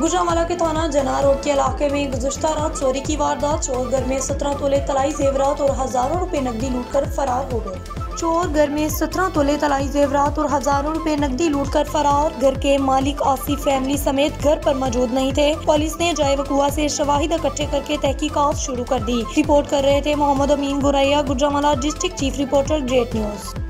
गुजरावाला के थाना जना रोड के इलाके में गुजशत रात चोरी की वारदात, चोर घर में सत्रह तोले तलाई जेवरात और हज़ारों रुपए नकदी लूटकर फरार हो गए। चोर घर में सत्रह तोले तलाई जेवरात और हज़ारों रुपए नकदी लूटकर फरार। घर के मालिक आसिफ फैमिली समेत घर पर मौजूद नहीं थे। पुलिस ने जाय वकुआ से शवाहिद इकट्ठे करके तहकीकात शुरू कर दी। रिपोर्ट कर रहे थे Mohammad Amin Guraya Gujranwala district chief reporter, great news.